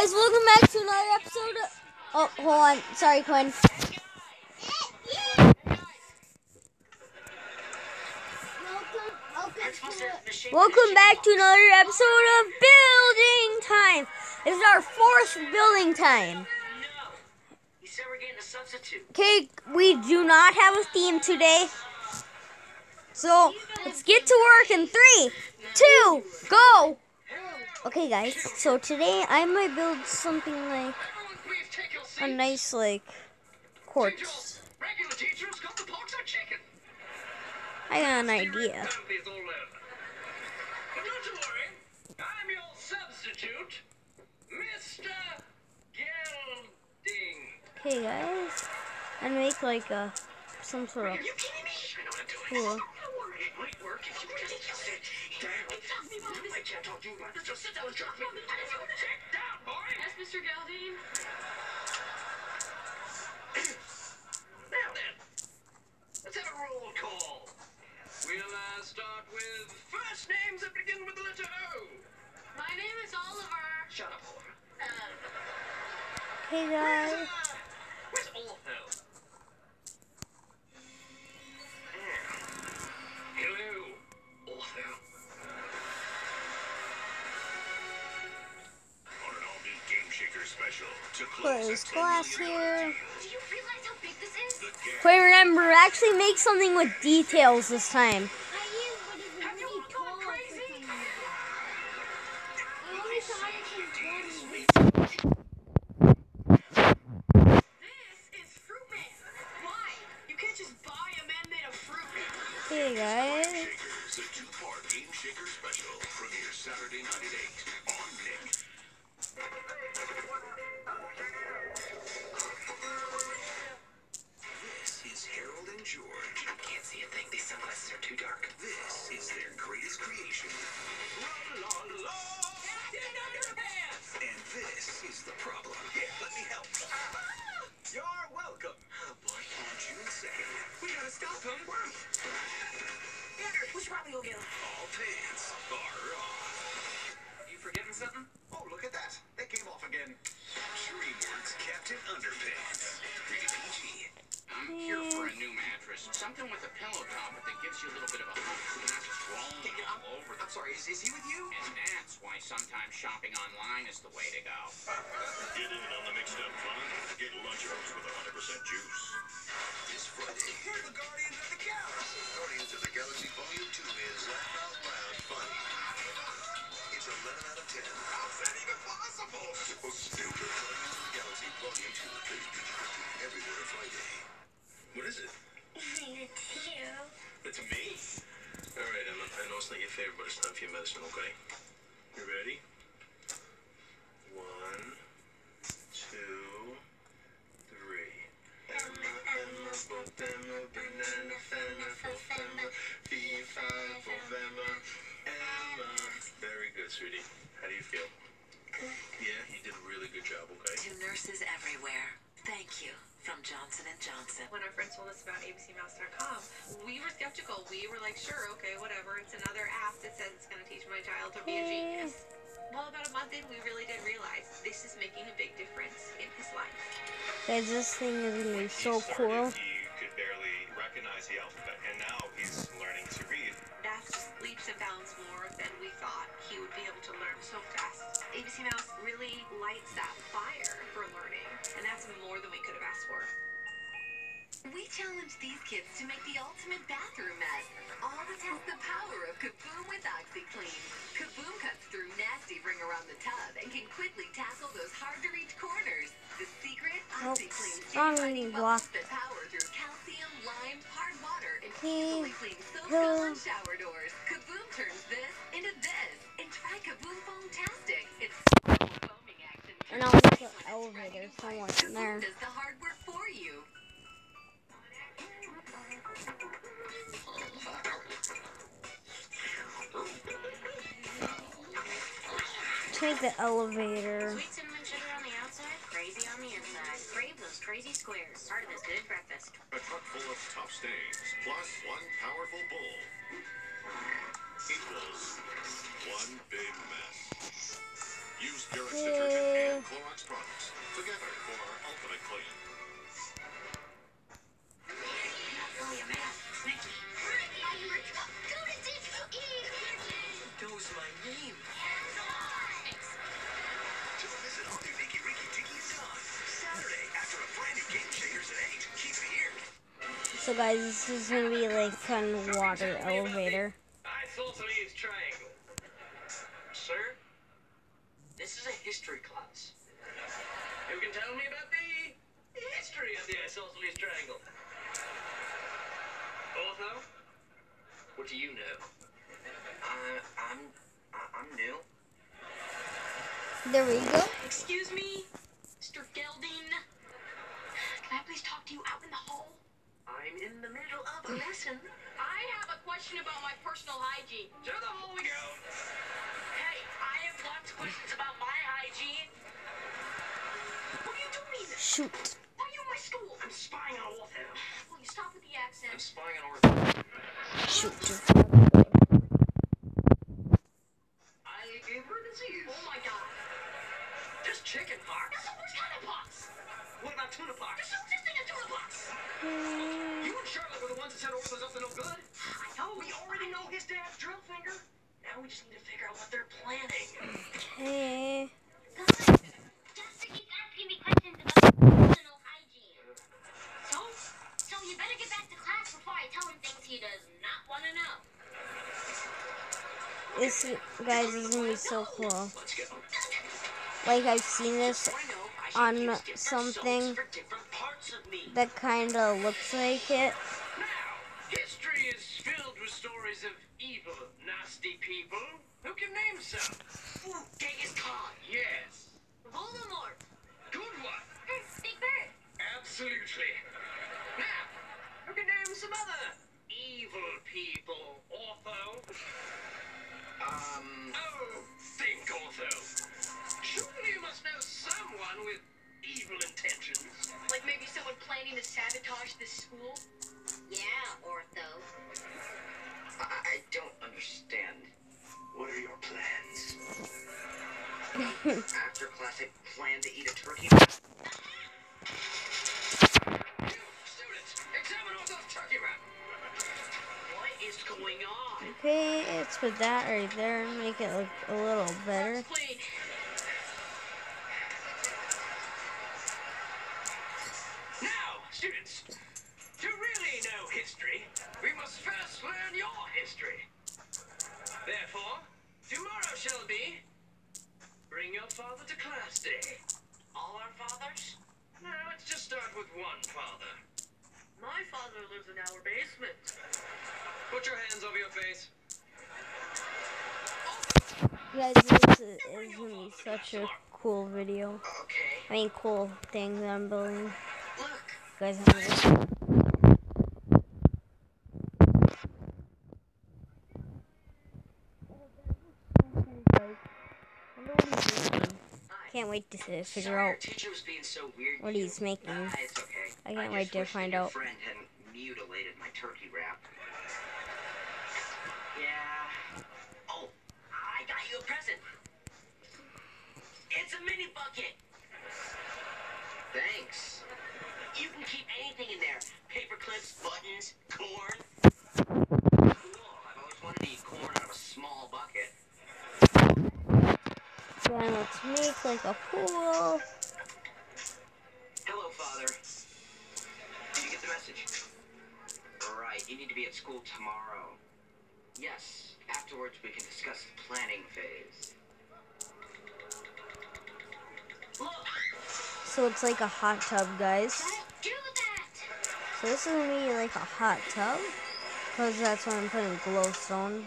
guys, welcome back to another episode of... Oh, hold on. Sorry, Quinn. Welcome back to another episode of Building Time. This is our fourth building time. Okay, we do not have a theme today. So, let's get to work in three, two, go! Okay, guys, so today I might build something like a nice, like, quartz. Regular teachers got the pox of chicken. I got an idea. Please all over. But not to worry. I'm your substitute, Mr. Gelding. Okay, guys, and make like a some sort of Are you kidding me? I know what I'm doing. cool. Don't worry. It might work if you just sit down. I can't talk to you like this. Just sit down and talk to me. Sit down, boy. Yes, Mr. Geldine. Now then, let's have a roll call. We'll uh, start with first names that begin with the letter O. My name is Oliver. Shut up, Oliver. Uh, Okay, guys. Is? The game Wait, remember, actually make something with details this time. Dark. This is their greatest creation. And this is the problem. Here, let me help. Ah! You're welcome. Oh boy. On June 2nd, We gotta stop him. We should probably go get him. all pants are off. You forgetting something? Something with a pillow top that gives you a little bit of a hump so you're not just rolling all over the I'm sorry, is, is he with you? And that's why sometimes shopping online is the way to go. Get in on the mixed up fun. Get Lunchables with 100% juice. This Friday, We're the Guardians of the Galaxy. Guardians of the Galaxy Volume 2 is laugh out loud funny. It's 11 out of 10. Not favorite, but it's time for your medicine, okay? When our friends told us about abcmouse.com, we were skeptical. We were like, sure, okay, whatever. It's another app that says it's going to teach my child to be a genius. Well, about a month in, we really did realize this is making a big difference in his life. Guys, this thing is gonna be so cool. He could barely recognize the alphabet, and now he's learning to read. That's just leaps and bounds more than we thought he would be able to learn so fast. ABC Mouse really lights that fire for learning, and that's more than we could have asked for. We challenge these kids to make the ultimate bathroom mess. All to test the power of Kaboom with OxiClean. Kaboom cuts through nasty ring around the tub and can quickly tackle those hard-to-reach corners. The secret? OxiClean skin-fighting block. that power through calcium, lime, hard water, and easily clean soap on shower doors. Kaboom turns this into this. And try Kaboom Foamtastic. It's foaming action. And I'll put elevator somewhere in there. does the hard work for you. Take the elevator. Sweet cinnamon sugar on the outside, crazy on the inside. Crave those crazy squares. Part of this good breakfast. A truck full of top stains, plus one powerful bull, equals one big mess. Use Durex detergent and and Clorox products. Together for our ultimate clean. So guys, this is gonna be like kind water elevator. Sir, this is a history class. You can tell me about the history of the isosceles triangle. Otho, what do you know? Uh, I'm, I'm new. There we go. Excuse me, Mr. Gelding. Can I please talk to you out in the hall? I'm in the middle of a lesson. I have a question about my personal hygiene. To the hall we go. Hey, I have lots of questions about my hygiene. What are you doing? Shoot. Why are you in my school? I'm spying on Otho. Will you stop with the accent? I'm spying on Ortho. Shoot. I gave her disease. Oh my god. Just chicken pox. That's the worst kind of pox. What about tuna pox? There's no such thing as tuna pox. Mm. You Charlotte were the ones that said Ortho's up to no good. I know. We already know his dad's drill finger. Now we just need to figure out what they're planning. Hey. Just keep asking me questions about personal hygiene. So, so you better get back to class before I tell him things he does not want to know. This guys is gonna be so cool. Like I've seen this I know I should on something that kind of looks like it. Now, history is filled with stories of evil, nasty people. Who can name some? Genghis Khan. Yes. Voldemort. Good one. Big Bird. Absolutely. Now, who can name some other evil people? Ortho? Um, Oh, think, Ortho. Surely you must know someone with evil intentions. Like maybe someone planning to sabotage this school? Yeah, Ortho. I, I don't understand. What are your plans? After classic plan to eat a turkey. You, students, examine Ortho's turkey wrap. What is going on? Okay, let's put that right there and make it look a little better. History. Therefore, tomorrow shall be bring your father to class day. All our fathers? No, let's just start with one father. My father lives in our basement. Put your hands over your face. Guys, this is, is gonna be such a cool video. Okay, I mean, cool thing that I'm building. You look. guys Can't wait to figure Sorry, out. teacher was being so weird. what he's making. It's okay. I can't just wait to find out. mutilated my turkey wrap. Yeah. Oh, I got you a present. It's a mini bucket. Thanks. You can keep anything in there. Paper clips, buttons, corn. Cool. I've always wanted to eat corn out of a small bucket. Then let's make like a pool. Hello, Father. Did you get the message? Right, you need to be at school tomorrow. Yes, afterwards we can discuss the planning phase. Look! So it's like a hot tub, guys. Don't do that! So this is gonna be like a hot tub. Because that's what I'm putting glowstone.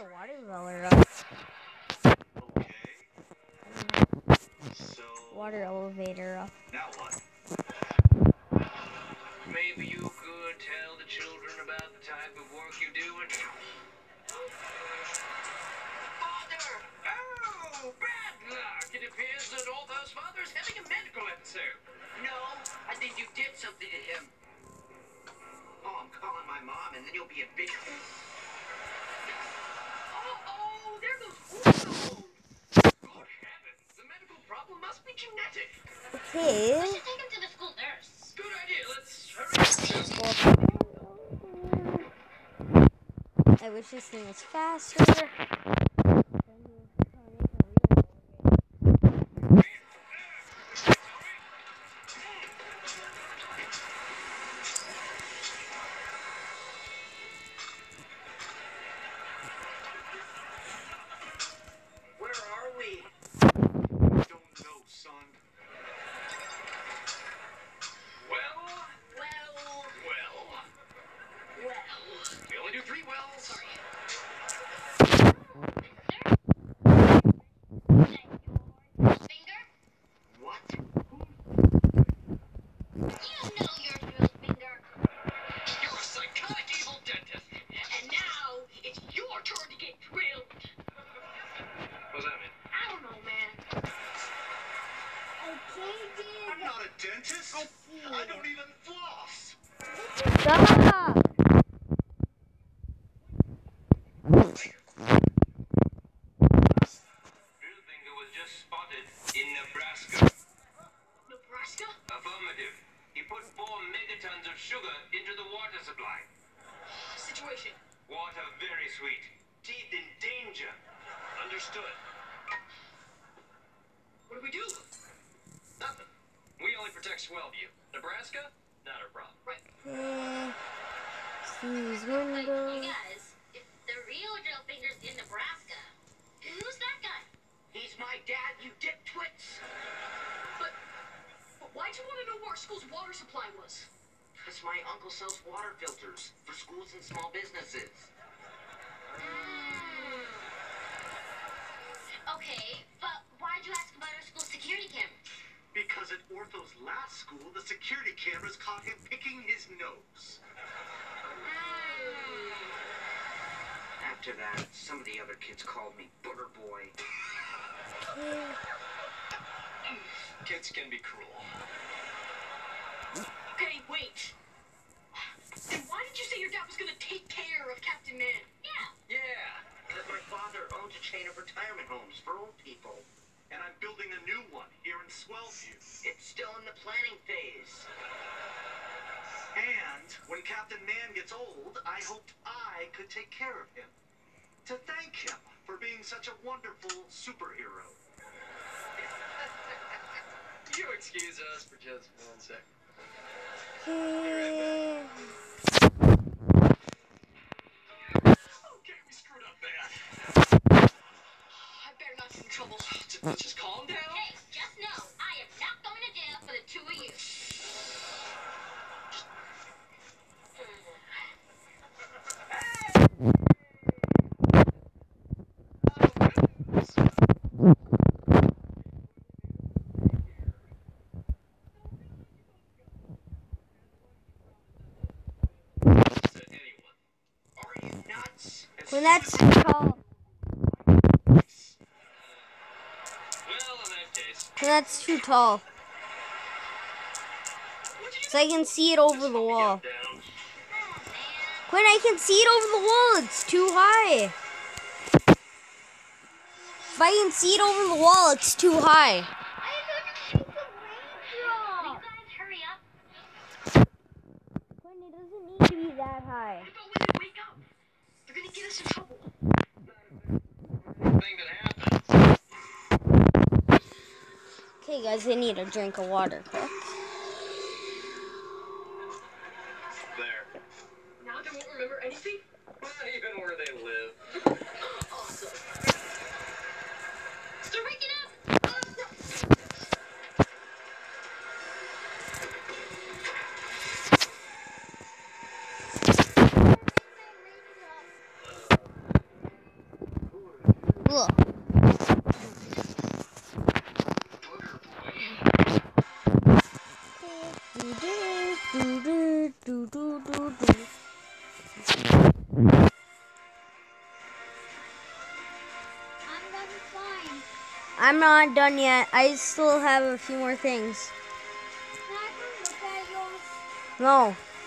Water up. Okay. So. Water elevator up. Now what? Maybe you could tell the children about the type of work you do and. Father! Oh, bad luck! It appears that Ortho's father is having a medical episode. No, I think you did something to him. Oh, I'm calling my mom, and then you'll be in big. Must be genetic. Okay. We should take him to the school nurse. Good idea, let's hurry. I wish this thing was faster. These But you guys, if the real drill finger's in Nebraska, who's that guy? He's my dad, you dip twits. But, but why'd you want to know where our school's water supply was? Because my uncle sells water filters for schools and small businesses. Hmm. Okay, but why'd you ask about our school security cameras? Because at Ortho's last school, the security cameras caught him picking his nose. After that, some of the other kids called me Butter Boy. Kids can be cruel. Okay, wait. Then why did you say your dad was gonna take care of Captain Man? Yeah. Yeah. Because my father owns a chain of retirement homes for old people. And I'm building a new one here in Swellview. It's still in the planning phase. And when Captain Man gets old, I hoped I could take care of him. To thank him for being such a wonderful superhero. You excuse us for just one second. Oh, okay. Okay, we screwed up bad. I better not get in trouble. Just, just calm down. Hey, tall. So I can see it over the wall. get down. Quinn, I can see it over the wall. It's too high. If I can see it over the wall, it's too high. I couldn't take the raindrop. You guys hurry up. Quinn, it doesn't need to be that high. What about when they wake up? They're gonna get us in trouble. Thing that happened. Okay, guys, I need a drink of water quick. There. Now they won't remember anything? Not even where they live. Not done yet. I still have a few more things. No.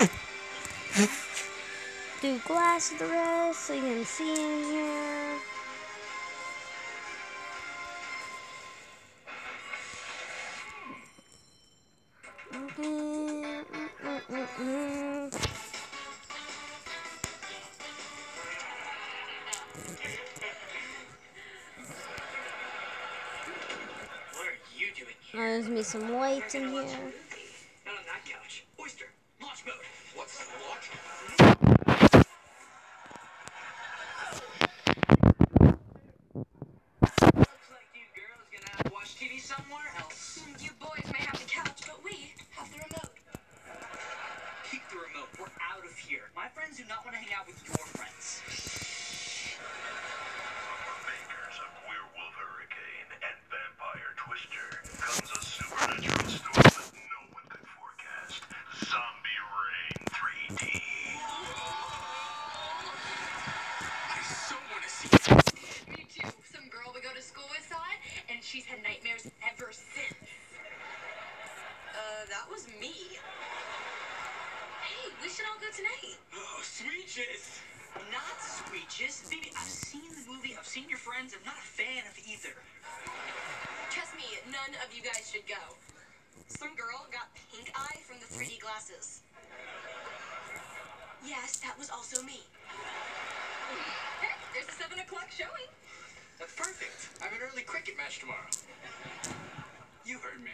Do glass the rest so you can see in here. There's me some lights in here. Me too. Some girl we go to school with saw it, and she's had nightmares ever since. Uh, that was me. Hey, we should all go tonight. Oh, Sweetches! Not Sweetches. Baby, I've seen the movie, I've seen your friends, I'm not a fan of either. Trust me, none of you guys should go. Some girl got pink eye from the 3D glasses. Yes, that was also me. Hey, there's a 7 o'clock showing. That's perfect. I have an early cricket match tomorrow. You heard me.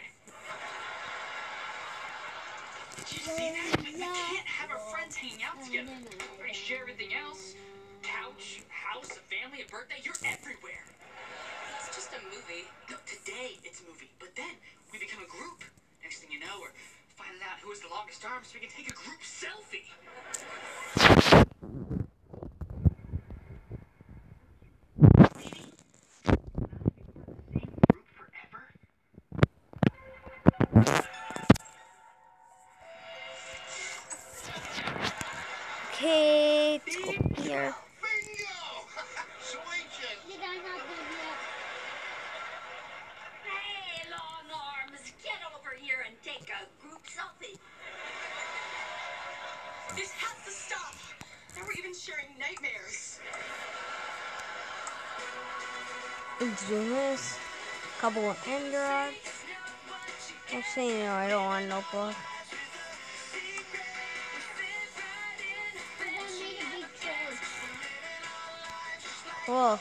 Did you see that? We can't have our friends hanging out together. We already share everything else. Couch, house, a family, a birthday. You're everywhere. It's just a movie. No, today it's a movie, but then we become a group. Next thing you know, we're finding out who has the longest arms so we can take a group selfie. This has to stop. Now we're even sharing nightmares. This. Couple of Androids. Actually, no, I don't want notebook. Cool.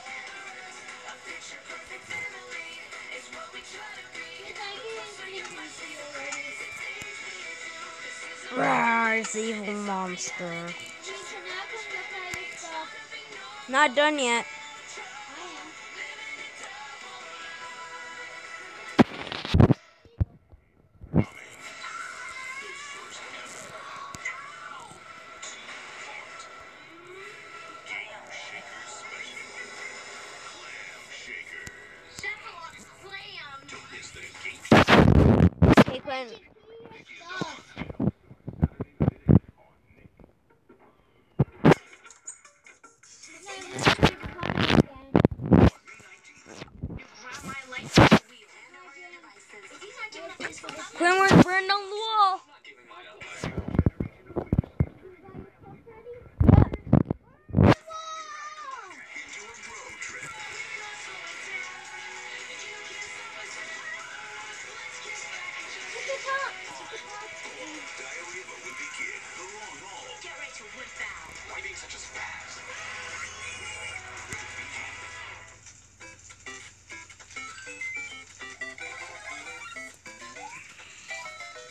Rawr, the evil monster. Not done yet. Diary of a Wimpy Kid. The long haul. Get ready to whip out. Why being such a spaz?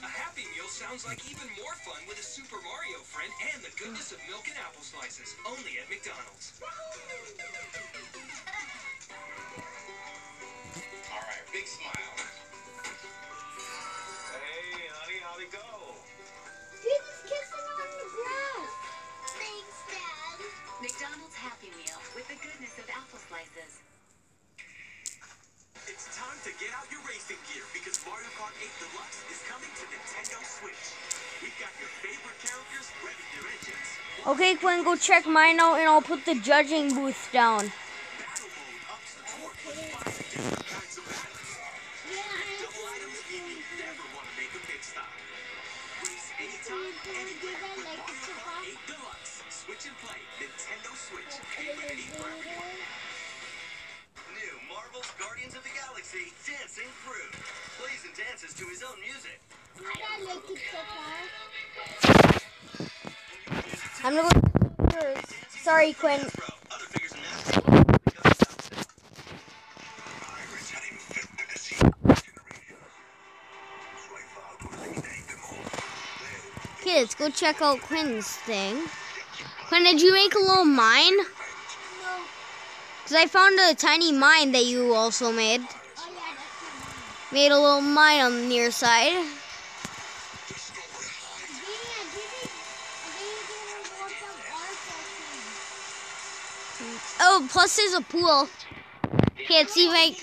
A Happy Meal sounds like even more fun with a Super Mario friend and the goodness of milk and apple slices. Only at McDonald's. All right, big smile. Hey, honey, how'd it go? thickness of slices. It's time to get out your racing gear because Mario Kart 8 Deluxe is coming to Nintendo Switch. We've got your favorite characters ready their engines. Okay, Quinn, go check mine out and I'll put the judging booth down. Anytime, anywhere, with five different kinds of batteries. Switch and play. Nintendo Switch. Capability for everyone. New Marvel's Guardians of the Galaxy Dancing Fruit. Plays and dances to his own music. I'm gonna go first. Sorry, Quinn. Bro, other figures and mascots because of Thompson. Pirates had him fit to the sea generation. So I vowed to eliminate them all. Kids, go check out Quinn's thing. Quinn, did you make a little mine? Because I found a tiny mine that you also made. Made a little mine on the near side. Oh, plus there's a pool. Can't see my.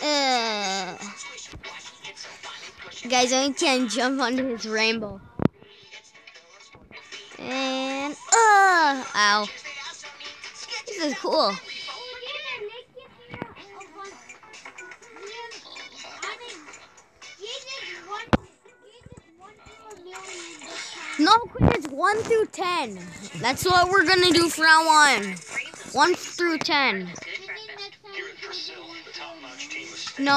Uh, guys, I can't jump onto his rainbow. And uh, ow. This is cool. No, it's one through ten. That's what we're gonna do for round one. One through ten. Here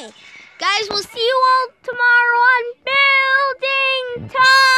Guys, we'll see you all tomorrow on Building Time.